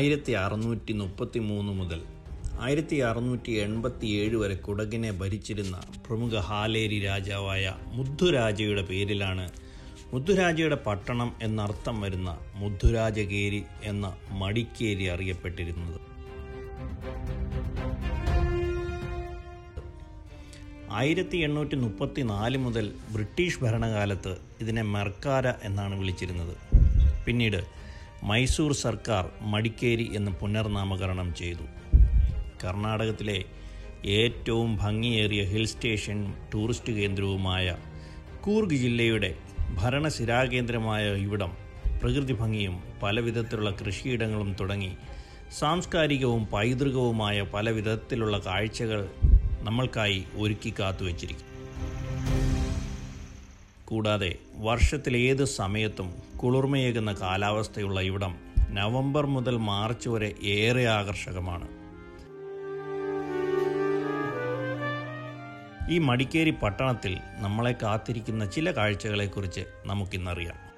ആയിരത്തി അറുന്നൂറ്റി മുപ്പത്തി മൂന്ന് മുതൽ ആയിരത്തി അറുന്നൂറ്റി എൺപത്തി ഏഴ് വരെ കുടകിനെ ഭരിച്ചിരുന്ന പ്രമുഖ ഹാലേരി രാജാവായ മുദ്ദുരാജയുടെ പേരിലാണ് മുദ്ദുരാജയുടെ പട്ടണം എന്നർത്ഥം വരുന്ന മുദ്ദുരാജകേരി എന്ന മടിക്കേരി അറിയപ്പെട്ടിരുന്നത്. ആയിരത്തി എണ്ണൂറ്റി മുപ്പത്തി നാല് മുതൽ ബ്രിട്ടീഷ് ഭരണകാലത്ത് ഇതിനെ മർക്കാര എന്നാണ് വിളിച്ചിരുന്നത്. പിന്നീട് മൈസൂർ സർക്കാർ മടിക്കേരി എന്ന് പുനർനാമകരണം ചെയ്തു. കർണാടകത്തിലെ ഏറ്റവും ഭംഗിയേറിയ ഹിൽ സ്റ്റേഷൻ ടൂറിസ്റ്റ് കേന്ദ്രവുമായ കൂർഗ് ജില്ലയുടെ ഭരണസിരാകേന്ദ്രമായ ഇവിടം പ്രകൃതി ഭംഗിയും പലവിധത്തിലുള്ള കൃഷിയിടങ്ങളും തുടങ്ങി സാംസ്കാരികവും പൈതൃകവുമായ പല വിധത്തിലുള്ള കാഴ്ചകൾ നമ്മൾക്കായി ഒരുക്കി കാത്തുവച്ചിരിക്കും കൂടാതെ വർഷത്തിലേത് സമയത്തും കുളിർമയേകുന്ന കാലാവസ്ഥയുള്ള ഇവിടം നവംബർ മുതൽ മാർച്ച് വരെ ഏറെ ആകർഷകമാണ്. ഈ മടിക്കേരി പട്ടണത്തിൽ നമ്മളെ കാത്തിരിക്കുന്ന ചില കാഴ്ചകളെക്കുറിച്ച് നമുക്കിന്നറിയാം.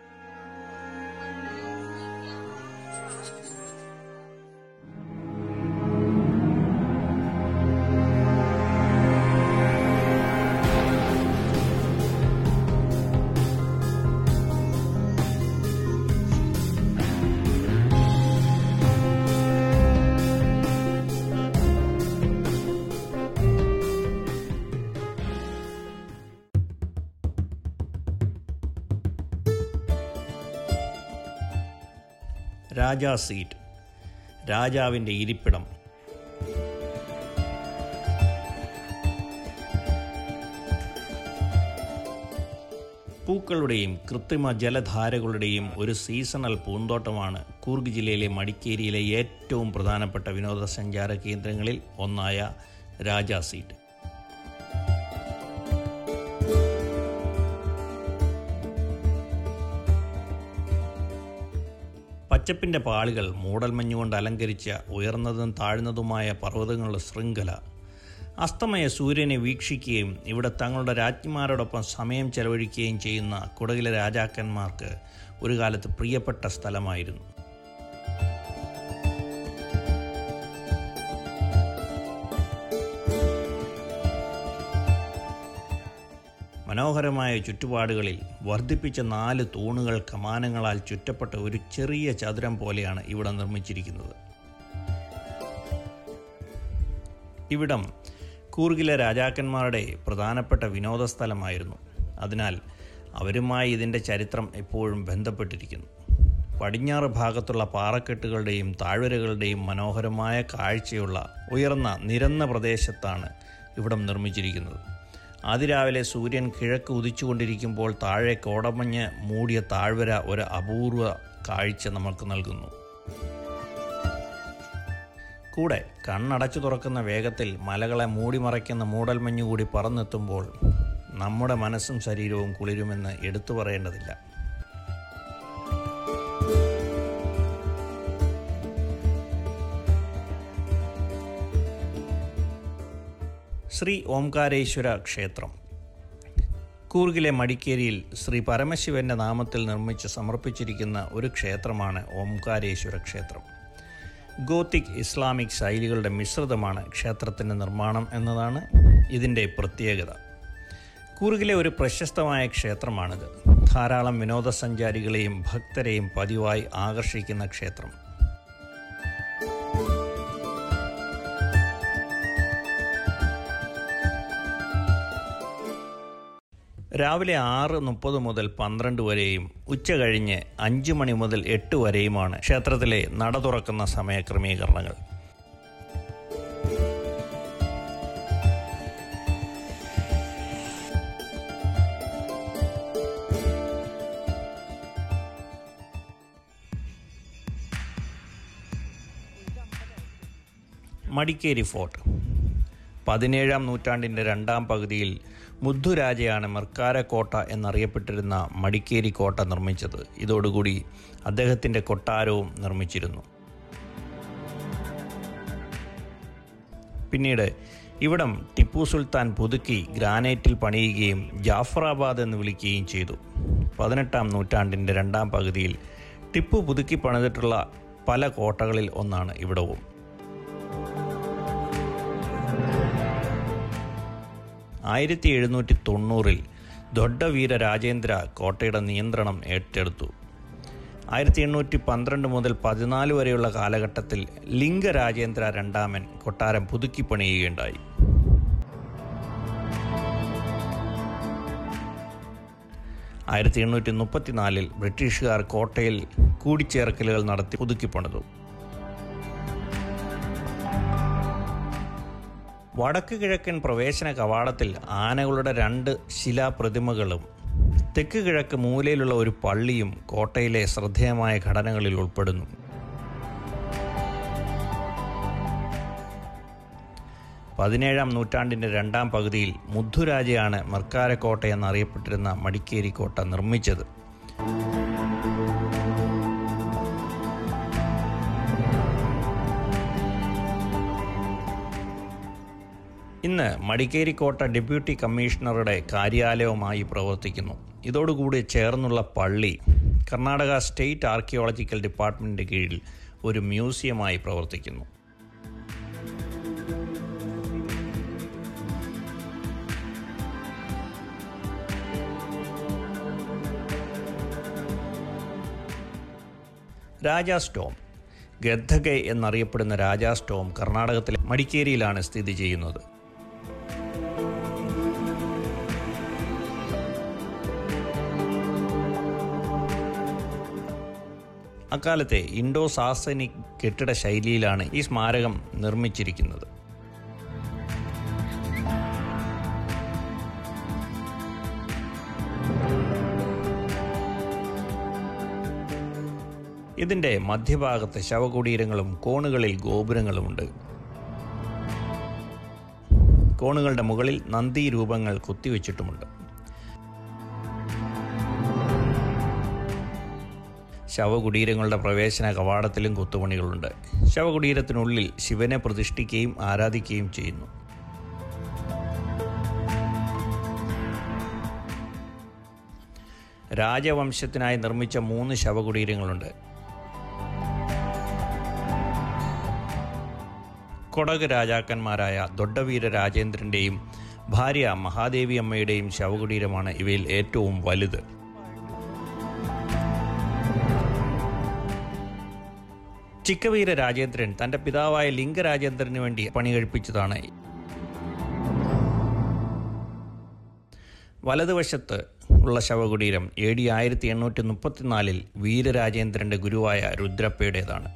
രാജാ സീറ്റ് രാജാവിന്റെ ഇരിപ്പിടം. പൂക്കളുടെയും കൃത്രിമ ജലധാരകളുടെയും ഒരു സീസണൽ പൂന്തോട്ടമാണ് കൂർഗ് ജില്ലയിലെ മടിക്കേരിയിലെ ഏറ്റവും പ്രധാനപ്പെട്ട വിനോദസഞ്ചാര കേന്ദ്രങ്ങളിൽ ഒന്നായ രാജാ സീറ്റ്. പച്ചപ്പിന്റെ പാളികൾ മൂടൽമഞ്ഞുകൊണ്ട് അലങ്കരിച്ച ഉയർന്നതും താഴ്ന്നതുമായ പർവതങ്ങളുടെ ശൃംഖല. അസ്തമയ സൂര്യനെ വീക്ഷിക്കുകയും ഇവിടെ തങ്ങളുടെ രാജ്ഞിമാരോടൊപ്പം സമയം ചെലവഴിക്കുകയും ചെയ്യുന്ന കുടകിലെ രാജാക്കന്മാർക്ക് ഒരു കാലത്ത് പ്രിയപ്പെട്ട സ്ഥലമായിരുന്നു. മനോഹരമായ ചുറ്റുപാടുകളിൽ വർദ്ധിപ്പിച്ച നാല് തൂണുകൾ കമാനങ്ങളാൽ ചുറ്റപ്പെട്ട ഒരു ചെറിയ ചതുരം പോലെയാണ് ഇവിടെ നിർമ്മിച്ചിരിക്കുന്നത്. ഇവിടം കൂർഗിലെ രാജാക്കന്മാരുടെ പ്രധാനപ്പെട്ട വിനോദസ്ഥലമായിരുന്നു. അതിനാൽ അവരുമായി ഇതിന്റെ ചരിത്രം എപ്പോഴും ബന്ധപ്പെട്ടിരിക്കുന്നു. പടിഞ്ഞാറ് ഭാഗത്തുള്ള പാറക്കെട്ടുകളുടെയും താഴ്വരകളുടെയും മനോഹരമായ കാഴ്ചയുള്ള ഉയർന്ന നിരന്ന പ്രദേശത്താണ് ഇവിടം നിർമ്മിച്ചിരിക്കുന്നത്. അതിരാവിലെ സൂര്യൻ കിഴക്ക് ഉദിച്ചുകൊണ്ടിരിക്കുമ്പോൾ താഴെ കോടമഞ്ഞ് മൂടിയ താഴ്വര ഒരു അപൂർവ കാഴ്ച നമുക്ക് നൽകുന്നു. കൂടെ കണ്ണടച്ചു തുറക്കുന്ന വേഗത്തിൽ മലകളെ മൂടിമറയ്ക്കുന്ന മൂടൽമഞ്ഞ് കൂടി പറന്നെത്തുമ്പോൾ നമ്മുടെ മനസ്സും ശരീരവും കുളിരുമെന്ന് എടുത്തു പറയേണ്ടതില്ല. ശ്രീ ഓംകാരേശ്വര ക്ഷേത്രം. കൂർഗിലെ മടിക്കേരിയിൽ ശ്രീ പരമശിവന്റെ നാമത്തിൽ നിർമ്മിച്ച് സമർപ്പിച്ചിരിക്കുന്ന ഒരു ക്ഷേത്രമാണ് ഓംകാരേശ്വര ക്ഷേത്രം. ഗോത്തിക് ഇസ്ലാമിക് ശൈലികളുടെ മിശ്രിതമാണ് ക്ഷേത്രത്തിന്റെ നിർമ്മാണം എന്നതാണ് ഇതിന്റെ പ്രത്യേകത. കൂർഗിലെ ഒരു പ്രശസ്തമായ ക്ഷേത്രമാണിത്. ധാരാളം വിനോദസഞ്ചാരികളെയും ഭക്തരെയും പതിവായി ആകർഷിക്കുന്ന ക്ഷേത്രം. രാവിലെ ആറ് മുപ്പത് മുതൽ പന്ത്രണ്ട് വരെയും ഉച്ച കഴിഞ്ഞ് അഞ്ച് മണി മുതൽ എട്ട് വരെയുമാണ് ക്ഷേത്രത്തിലെ നട തുറക്കുന്ന സമയക്രമീകരണങ്ങൾ മടിക്കേരി ഫോർട്ട്. പതിനേഴാം നൂറ്റാണ്ടിന്റെ രണ്ടാം പകുതിയിൽ മുദ്ദുരാജയാണ് മർക്കാരക്കോട്ട കോട്ട എന്നറിയപ്പെട്ടിരുന്ന മടിക്കേരി കോട്ട നിർമ്മിച്ചത്. ഇതോടുകൂടി അദ്ദേഹത്തിന്റെ കൊട്ടാരവും നിർമ്മിച്ചിരുന്നു. പിന്നീട് ഇവിടം ടിപ്പു സുൽത്താൻ പുതുക്കി ഗ്രാനൈറ്റിൽ പണിയുകയും ജാഫറാബാദ് എന്ന് വിളിക്കുകയും ചെയ്തു. പതിനെട്ടാം നൂറ്റാണ്ടിന്റെ രണ്ടാം പകുതിയിൽ ടിപ്പു പുതുക്കി പണിതിട്ടുള്ള പല കോട്ടകളിൽ ഒന്നാണ് ഇവിടവും. ആയിരത്തി എഴുന്നൂറ്റി തൊണ്ണൂറിൽ ദൊഡ്ഡവീര രാജേന്ദ്ര കോട്ടയുടെ നിയന്ത്രണം ഏറ്റെടുത്തു. ആയിരത്തി എണ്ണൂറ്റി പന്ത്രണ്ട് മുതൽ പതിനാല് വരെയുള്ള കാലഘട്ടത്തിൽ ലിംഗരാജേന്ദ്ര രണ്ടാമൻ കൊട്ടാരം പുതുക്കി പണിയുകയുണ്ടായി ആയിരത്തി എണ്ണൂറ്റി മുപ്പത്തിനാലിൽ ബ്രിട്ടീഷുകാർ കോട്ടയിൽ കൂടിച്ചേർക്കലുകൾ നടത്തി പുതുക്കി പണിതു വടക്ക് കിഴക്കൻ പ്രവേശന കവാടത്തിൽ ആനകളുടെ രണ്ട് ശിലാപ്രതിമകളും തെക്ക് കിഴക്ക് മൂലയിലുള്ള ഒരു പള്ളിയും കോട്ടയിലെ ശ്രദ്ധേയമായ ഘടനകളിൽ ഉൾപ്പെടുന്നു. പതിനേഴാം നൂറ്റാണ്ടിന്റെ രണ്ടാം പകുതിയിൽ മുദ്ധുരാജയാണ് മർക്കാരക്കോട്ട എന്നറിയപ്പെട്ടിരുന്ന മടിക്കേരി കോട്ട നിർമ്മിച്ചത്. ഇന്ന് മടിക്കേരിക്കോട്ട ഡെപ്യൂട്ടി കമ്മീഷണറുടെ കാര്യാലയവുമായി പ്രവർത്തിക്കുന്നു. ഇതോടുകൂടി ചേർന്നുള്ള പള്ളി കർണാടക സ്റ്റേറ്റ് ആർക്കിയോളജിക്കൽ ഡിപ്പാർട്ട്മെന്റിന്റെ കീഴിൽ ഒരു മ്യൂസിയമായി പ്രവർത്തിക്കുന്നു. രാജാസ്റ്റോം ഗദ്ധഗെ എന്നറിയപ്പെടുന്ന രാജാസ്റ്റോം കർണാടകത്തിലെ മടിക്കേരിയിലാണ് സ്ഥിതി ചെയ്യുന്നത്. അക്കാലത്തെ ഇൻഡോ സാസനിക് കെട്ടിട ശൈലിയിലാണ് ഈ സ്മാരകം നിർമ്മിച്ചിരിക്കുന്നത്. ഇതിന്റെ മധ്യഭാഗത്ത് ശവകുടീരങ്ങളും കോണുകളിൽ ഗോപുരങ്ങളുമുണ്ട്. കോണുകളുടെ മുകളിൽ നന്ദി രൂപങ്ങൾ കുത്തിവെച്ചിട്ടുമുണ്ട്. ശവകുടീരങ്ങളുടെ പ്രവേശന കവാടത്തിലും കൊത്തുപണികളുണ്ട്. ശവകുടീരത്തിനുള്ളിൽ ശിവനെ പ്രതിഷ്ഠിക്കുകയും ആരാധിക്കുകയും ചെയ്യുന്നു. രാജവംശത്തിനായി നിർമ്മിച്ച മൂന്ന് ശവകുടീരങ്ങളുണ്ട്. കൊടക് രാജാക്കന്മാരായ ദൊഡ്ഡവീര രാജേന്ദ്രന്റെയും ഭാര്യ മഹാദേവി അമ്മയുടെയും ശവകുടീരമാണ് ഇവയിൽ ഏറ്റവും വലുത്. ചിക്കവീര രാജേന്ദ്രൻ തന്റെ പിതാവായ ലിംഗരാജേന്ദ്രന് വേണ്ടി പണി കഴിപ്പിച്ചതാണ് വലതുവശത്ത് ഉള്ള ശവകുടീരം എ ഡി ആയിരത്തി എണ്ണൂറ്റി മുപ്പത്തിനാലിൽ വീരരാജേന്ദ്രന്റെ ഗുരുവായ രുദ്രപ്പയുടേതാണ്.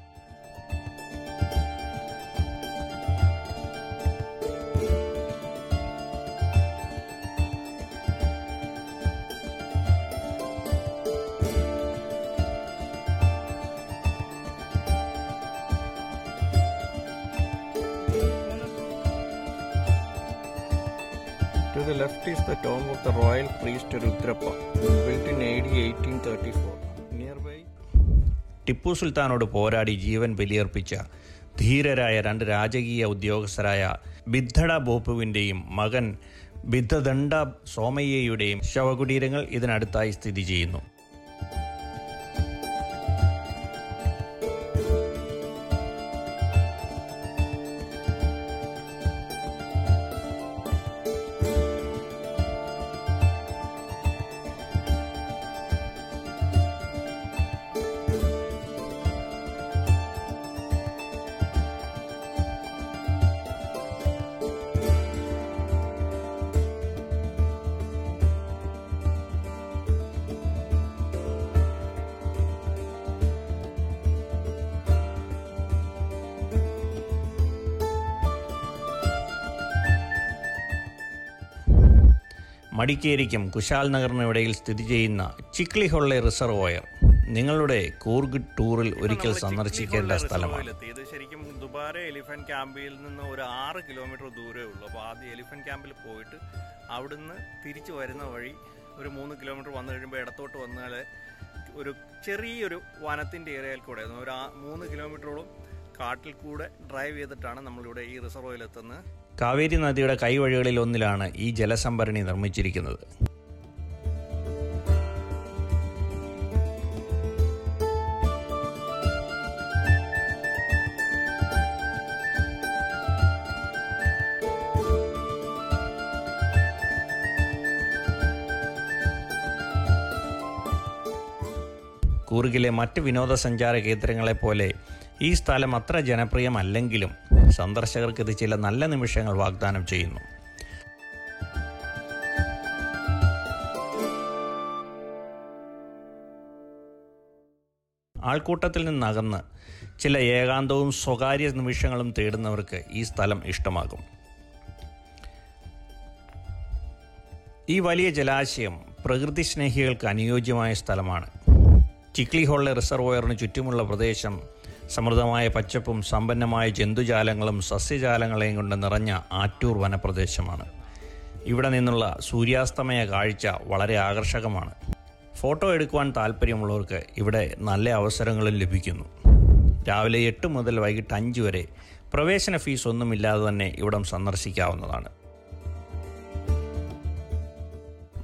Left is the tomb of the royal priest Rudrappa, built in AD 1834. Nearby, Tipu സുൽത്താനോട് പോരാടി ജീവൻ ബലിയർപ്പിച്ച ധീരരായ രണ്ട് രാജകീയ ഉദ്യോഗസ്ഥരായ ബിദ്ധട ബോപ്പുവിന്റെയും മകൻ ബിദ്ധദണ്ഡ സോമയ്യയുടെയും ശവകുടീരങ്ങൾ ഇതിനടുത്തായി സ്ഥിതി ചെയ്യുന്നു മടിക്കേരിക്കും കുശാൽ നഗറിനും ഇടയിൽ സ്ഥിതി ചെയ്യുന്ന ചിക്ലിഹൊള്ളെ റിസർവോയർ നിങ്ങളുടെ കൂർഗ് ടൂറിൽ ഒരിക്കൽ സന്ദർശിക്കേണ്ട സ്ഥലമാണ്. ഇത് ശരിക്കും ദുബാര എലിഫന്റ് ക്യാമ്പിൽ നിന്ന് ഒരു ആറ് കിലോമീറ്റർ ദൂരേ ഉള്ളൂ. അപ്പോൾ ആദ്യം എലിഫന്റ് ക്യാമ്പിൽ പോയിട്ട് അവിടുന്ന് തിരിച്ചു വരുന്ന വഴി ഒരു മൂന്ന് കിലോമീറ്റർ വന്നു കഴിയുമ്പോൾ ഇടത്തോട്ട് വന്നാൽ ഒരു ചെറിയൊരു വനത്തിന്റെ ഏരിയയിൽ കൂടെ ഒരു മൂന്ന് കിലോമീറ്ററോളം കാട്ടിൽ കൂടെ ഡ്രൈവ് ചെയ്തിട്ടാണ് നമ്മളിവിടെ ഈ റിസർവോയിൽ എത്തുന്നത്. കാവേരി നദിയുടെ കൈവഴികളിൽ ഒന്നിലാണ് ഈ ജലസംഭരണി നിർമ്മിച്ചിരിക്കുന്നത്. കൂർഗിലെ മറ്റ് വിനോദസഞ്ചാര കേന്ദ്രങ്ങളെപ്പോലെ ഈ സ്ഥലം അത്ര ജനപ്രിയമല്ലെങ്കിലും സന്ദർശകർക്ക് ഇത് ചില നല്ല നിമിഷങ്ങൾ വാഗ്ദാനം ചെയ്യുന്നു. ആൾക്കൂട്ടത്തിൽ നിന്നകന്ന് ചില ഏകാന്തവും സ്വകാര്യ നിമിഷങ്ങളും തേടുന്നവർക്ക് ഈ സ്ഥലം ഇഷ്ടമാകും. ഈ വലിയ ജലാശയം പ്രകൃതി സ്നേഹികൾക്ക് അനുയോജ്യമായ സ്ഥലമാണ്. ചിക്ലി ഹോളിലെ റിസർവോയറിന് ചുറ്റുമുള്ള പ്രദേശം സമൃദ്ധമായ പച്ചപ്പും സമ്പന്നമായ ജന്തുജാലങ്ങളും സസ്യജാലങ്ങളെയും കൊണ്ട് നിറഞ്ഞ ആറ്റൂർ വനപ്രദേശമാണ്. ഇവിടെ നിന്നുള്ള സൂര്യാസ്തമയ കാഴ്ച വളരെ ആകർഷകമാണ്. ഫോട്ടോ എടുക്കുവാൻ താല്പര്യമുള്ളവർക്ക് ഇവിടെ നല്ല അവസരങ്ങളും ലഭിക്കുന്നു. രാവിലെ എട്ട് മുതൽ വൈകിട്ട് അഞ്ച് വരെ പ്രവേശന ഫീസ് ഒന്നുമില്ലാതെ തന്നെ ഇവിടം സന്ദർശിക്കാവുന്നതാണ്.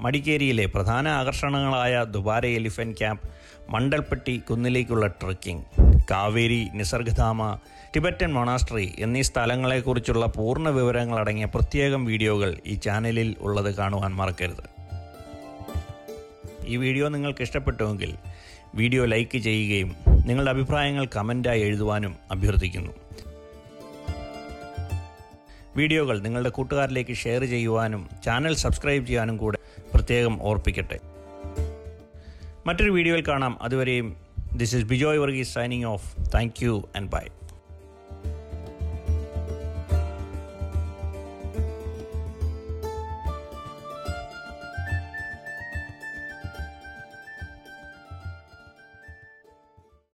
മടിക്കേരിയിലെ പ്രധാന ആകർഷണങ്ങളായ Dubare elephant camp Mandalpatti കുന്നിലേക്കുള്ള trekking Kaveri Nisargadhama Tibetan monastery എന്നീ സ്ഥലങ്ങളെക്കുറിച്ചുള്ള പൂർണ വിവരങ്ങളടങ്ങിയ പ്രത്യേകം വീഡിയോകൾ ഈ ചാനലിൽ ഉള്ളത് കാണുവാൻ മറക്കരുത്. ഈ വീഡിയോ നിങ്ങൾക്ക് ഇഷ്ടപ്പെട്ടുവെങ്കിൽ വീഡിയോ ലൈക്ക് ചെയ്യുകയും നിങ്ങളുടെ അഭിപ്രായങ്ങൾ കമന്റായി എഴുതുവാനും അഭ്യർത്ഥിക്കുന്നു. വീഡിയോകൾ നിങ്ങളുടെ കൂട്ടുകാരിലേക്ക് ഷെയർ ചെയ്യുവാനും ചാനൽ സബ്സ്ക്രൈബ് ചെയ്യാനും കൂടെ പ്രത്യേകം ഓർപ്പിക്കട്ടെ. മറ്റൊരു വീഡിയോയിൽ കാണാം. അതുവരെയും This is Bijoy Varghese signing off. Thank you and bye.